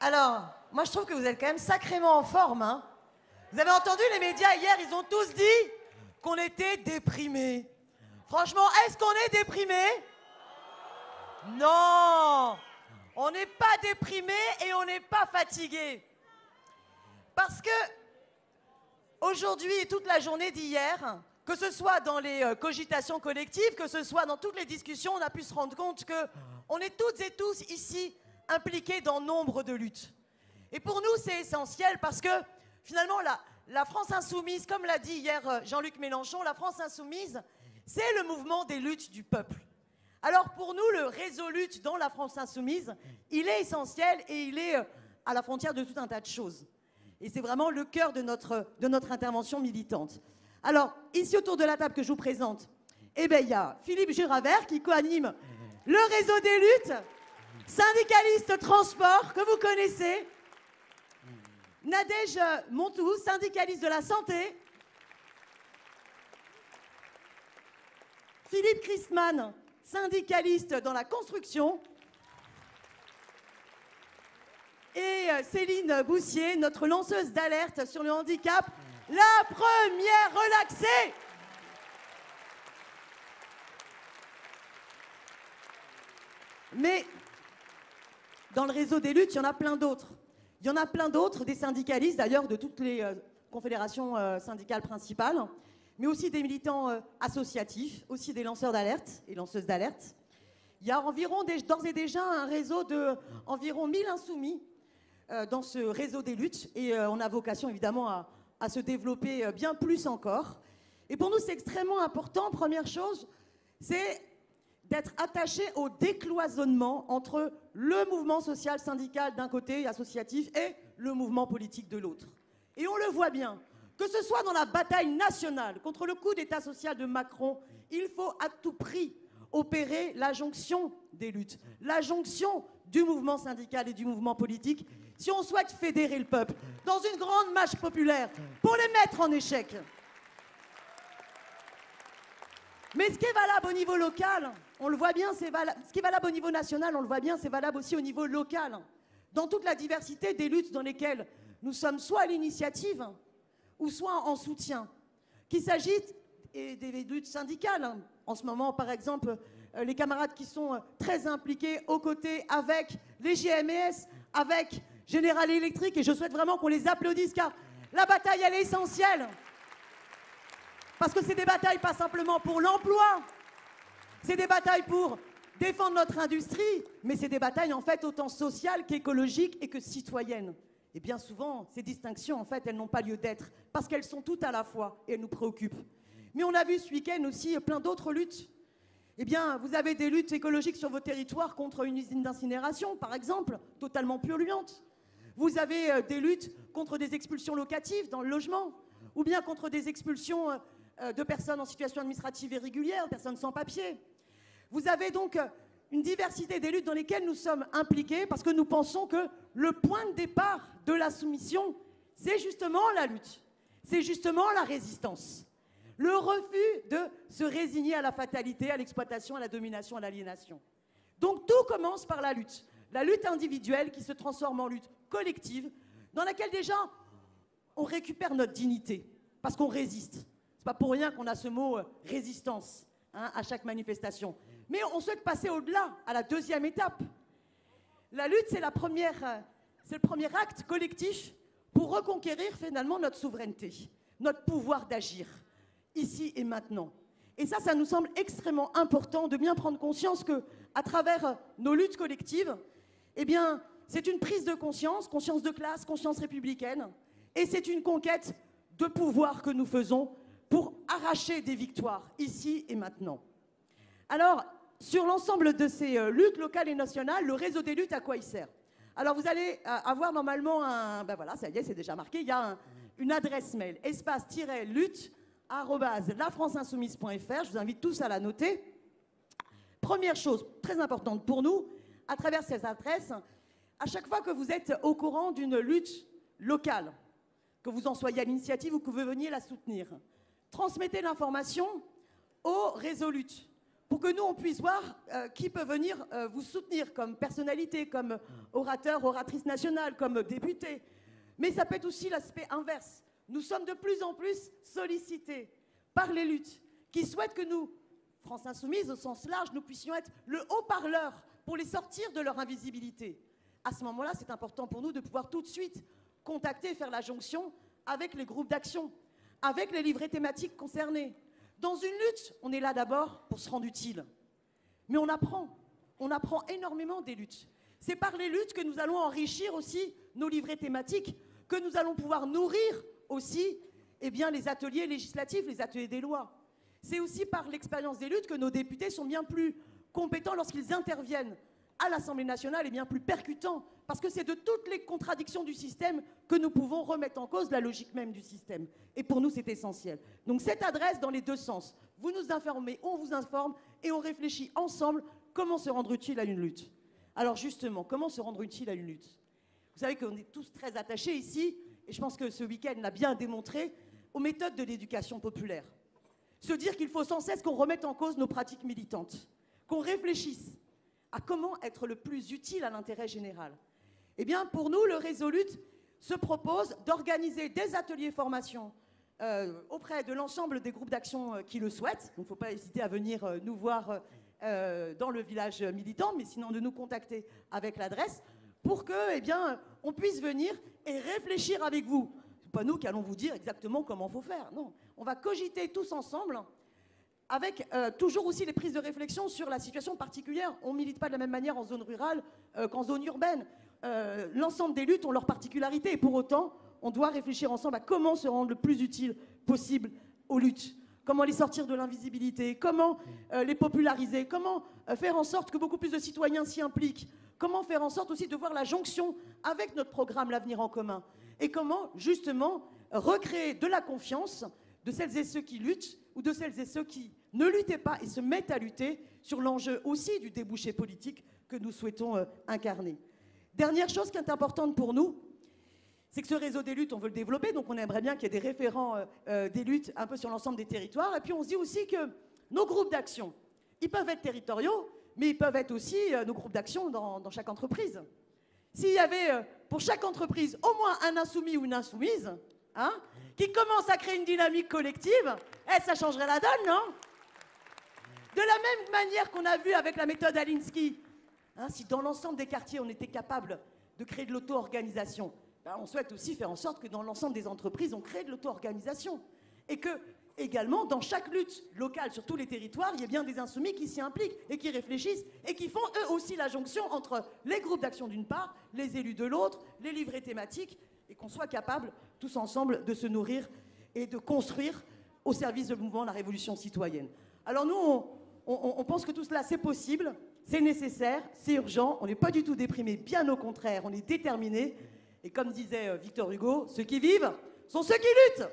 Alors, moi je trouve que vous êtes quand même sacrément en forme. Hein vous avez entendu les médias hier, ils ont tous dit qu'on était déprimés. Franchement, est-ce qu'on est déprimé Non On n'est pas déprimé et on n'est pas fatigué. Parce que aujourd'hui et toute la journée d'hier, que ce soit dans les euh, cogitations collectives, que ce soit dans toutes les discussions, on a pu se rendre compte que on est toutes et tous ici impliqués dans nombre de luttes. Et pour nous, c'est essentiel parce que finalement, la, France insoumise, comme l'a dit hier euh, Jean-Luc Mélenchon, la France insoumise, c'est le mouvement des luttes du peuple. Alors pour nous, le réseau lutte dans la France insoumise, il est essentiel et il est euh, à la frontière de tout un tas de choses. Et c'est vraiment le cœur de notre, intervention militante. Alors, ici autour de la table que je vous présente, eh bien, il y a Philippe Giravert qui coanime le réseau des luttes, syndicaliste transport que vous connaissez, Nadège Montou, syndicaliste de la santé, Philippe Christman, syndicaliste dans la construction, et euh, Céline Boussier, notre lanceuse d'alerte sur le handicap, la première relaxée. Mais dans le réseau des luttes, il y en a plein d'autres. Il y en a plein d'autres, des syndicalistes d'ailleurs, de toutes les euh, confédérations euh, syndicales principales mais aussi des militants euh, associatifs, aussi des lanceurs d'alerte et lanceuses d'alerte. Il y a environ d'ores et déjà un réseau de environ 1000 insoumis dans ce réseau des luttes et on a vocation évidemment à se développer bien plus encore. Et pour nous, c'est extrêmement important. Première chose, c'est d'être attaché au décloisonnement entre le mouvement social syndical d'un côté, associatif, et le mouvement politique de l'autre. Et on le voit bien. Que ce soit dans la bataille nationale contre le coup d'État social de Macron, il faut à tout prix opérer la jonction des luttes, la jonction du mouvement syndical et du mouvement politique, si on souhaite fédérer le peuple dans une grande marche populaire pour les mettre en échec. Mais ce qui est valable au niveau local, on le voit bien, c'est ce qui est valable au niveau national, on le voit bien, c'est valable aussi au niveau local. Dans toute la diversité des luttes dans lesquelles nous sommes soit à l'initiative, ou soit en soutien. Qu'il s'agisse des luttes syndicales. Hein. En ce moment, par exemple, euh, les camarades qui sont euh, très impliqués aux côtés avec les GMS, avec General Electric, et je souhaite vraiment qu'on les applaudisse car la bataille, elle est essentielle. Parce que c'est des batailles pas simplement pour l'emploi, c'est des batailles pour défendre notre industrie, mais c'est des batailles en fait autant sociales qu'écologiques et que citoyennes. Et bien souvent, ces distinctions, en fait, elles n'ont pas lieu d'être, parce qu'elles sont toutes à la fois et elles nous préoccupent. Mais on a vu ce week-end aussi plein d'autres luttes. Eh bien, vous avez des luttes écologiques sur vos territoires contre une usine d'incinération, par exemple, totalement polluante. Vous avez euh, des luttes contre des expulsions locatives dans le logement, ou bien contre des expulsions euh, de personnes en situation administrative irrégulière, personnes sans papier. Vous avez donc une diversité des luttes dans lesquelles nous sommes impliqués parce que nous pensons que le point de départ de la soumission, c'est justement la lutte, c'est justement la résistance. Le refus de se résigner à la fatalité, à l'exploitation, à la domination, à l'aliénation. Donc tout commence par la lutte. La lutte individuelle qui se transforme en lutte collective, dans laquelle déjà on récupère notre dignité, parce qu'on résiste. Pas pour rien qu'on a ce mot euh, résistance hein, à chaque manifestation. Mais on souhaite passer au-delà, à la deuxième étape. La lutte, première, c'est le premier acte collectif pour reconquérir finalement notre souveraineté, notre pouvoir d'agir, ici et maintenant. Et ça, ça nous semble extrêmement important de bien prendre conscience que, à travers nos luttes collectives, eh bien, c'est une prise de conscience, conscience de classe, conscience républicaine, et c'est une conquête de pouvoir que nous faisons pour arracher des victoires ici et maintenant. Alors, sur l'ensemble de ces euh, luttes locales et nationales, le réseau des luttes, à quoi il sert? Alors, vous allez euh, avoir normalement un. Ben voilà, ça y est, c'est déjà marqué. Il y a une adresse mail espace-lutte lafranceinsoumise.fr. Je vous invite tous à la noter. Première chose très importante pour nous, à travers ces adresses, à chaque fois que vous êtes au courant d'une lutte locale, que vous en soyez à l'initiative ou que vous veniez la soutenir, transmettez l'information au réseau lutte pour que nous, on puisse voir euh, qui peut venir euh, vous soutenir comme personnalité, comme orateur, oratrice nationale, comme député. Mais ça peut être aussi l'aspect inverse. Nous sommes de plus en plus sollicités par les luttes qui souhaitent que nous, France Insoumise au sens large, nous puissions être le haut-parleur pour les sortir de leur invisibilité. À ce moment-là, c'est important pour nous de pouvoir tout de suite contacter, faire la jonction avec les groupes d'action, avec les livrets thématiques concernés. Dans une lutte, on est là d'abord pour se rendre utile. Mais on apprend. On apprend énormément des luttes. C'est par les luttes que nous allons enrichir aussi nos livrets thématiques, que nous allons pouvoir nourrir aussi eh les ateliers législatifs, les ateliers des lois. C'est aussi par l'expérience des luttes que nos députés sont bien plus compétents lorsqu'ils interviennent à l'Assemblée nationale et bien plus percutants, parce que c'est de toutes les contradictions du système que nous pouvons remettre en cause la logique même du système. Et pour nous, c'est essentiel. Donc cette adresse dans les deux sens. Vous nous informez, on vous informe, et on réfléchit ensemble comment se rendre utile à une lutte. Alors justement, comment se rendre utile à une lutte? Vous savez qu'on est tous très attachés ici, et je pense que ce week-end l'a bien démontré, aux méthodes de l'éducation populaire. Se dire qu'il faut sans cesse qu'on remette en cause nos pratiques militantes, qu'on réfléchisse à comment être le plus utile à l'intérêt général. Eh bien, pour nous, le Résolute se propose d'organiser des ateliers formation euh, auprès de l'ensemble des groupes d'action euh, qui le souhaitent. Il ne faut pas hésiter à venir euh, nous voir dans le village militant, mais sinon de nous contacter avec l'adresse pour que, eh bien, on puisse venir et réfléchir avec vous. Ce n'est pas nous qui allons vous dire exactement comment faut faire. Non, on va cogiter tous ensemble avec euh, toujours aussi les prises de réflexion sur la situation particulière. On ne milite pas de la même manière en zone rurale euh, qu'en zone urbaine. Euh, l'ensemble des luttes ont leurs particularités et pour autant, on doit réfléchir ensemble à comment se rendre le plus utile possible aux luttes. Comment les sortir de l'invisibilité, comment les populariser, comment faire en sorte que beaucoup plus de citoyens s'y impliquent, comment faire en sorte aussi de voir la jonction avec notre programme L'avenir en commun, et comment justement recréer de la confiance de celles et ceux qui luttent ou de celles et ceux qui ne luttaient pas et se mettent à lutter sur l'enjeu aussi du débouché politique que nous souhaitons euh, incarner. Dernière chose qui est importante pour nous, c'est que ce réseau des luttes, on veut le développer, donc on aimerait bien qu'il y ait des référents euh, euh, des luttes un peu sur l'ensemble des territoires. Et puis on se dit aussi que nos groupes d'action, ils peuvent être territoriaux, mais ils peuvent être aussi nos groupes d'action dans, dans, chaque entreprise. S'il y avait pour chaque entreprise au moins un insoumis ou une insoumise, hein, qui commence à créer une dynamique collective, eh, ça changerait la donne, non? De la même manière qu'on a vu avec la méthode Alinsky, hein, si dans l'ensemble des quartiers on était capable de créer de l'auto-organisation, ben, on souhaite aussi faire en sorte que dans l'ensemble des entreprises on crée de l'auto-organisation. Et que, également, dans chaque lutte locale sur tous les territoires, il y ait bien des insoumis qui s'y impliquent et qui réfléchissent et qui font eux aussi la jonction entre les groupes d'action d'une part, les élus de l'autre, les livrets thématiques et qu'on soit capable, tous ensemble, de se nourrir et de construire au service du mouvement de la révolution citoyenne. Alors nous, on, pense que tout cela, c'est possible, c'est nécessaire, c'est urgent, on n'est pas du tout déprimé, bien au contraire, on est déterminé. Et comme disait euh, Victor Hugo, ceux qui vivent sont ceux qui luttent.